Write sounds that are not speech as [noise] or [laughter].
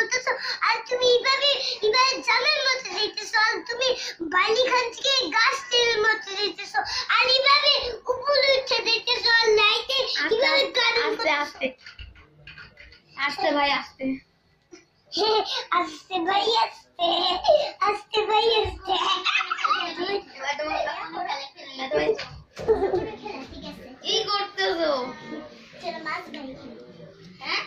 বলতেছো আর তুমি এইভাবে এইভাবে জামের মতো দিতেছো আর তুমি বালি খান থেকে গাছ তেলের মতো দিতেছো আর এইভাবে উপরে উঠে দিতেছো আর লাইটে এইভাবে গাড়ি আস্তে আস্তে। আস্তে ভাই আস্তে। [laughs] আস্তে ভাই আস্তে আস্তে ভাই আস্তে। কি করতেছো? চলো মাছ ধরি। হ্যাঁ?